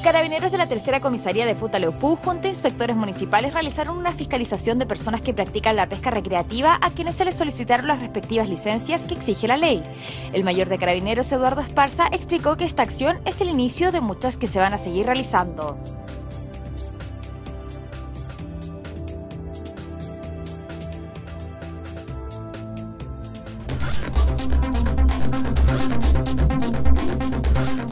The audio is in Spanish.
Carabineros de la Tercera Comisaría de Futaleufú junto a inspectores municipales realizaron una fiscalización de personas que practican la pesca recreativa a quienes se les solicitaron las respectivas licencias que exige la ley. El mayor de Carabineros, Eduardo Esparza, explicó que esta acción es el inicio de muchas que se van a seguir realizando.